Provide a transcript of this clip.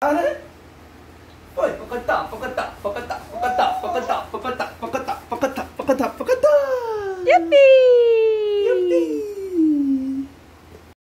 あれ？おいパカタパカタパカタパカタパカタパカタパカタパカタパカタパカタパカッー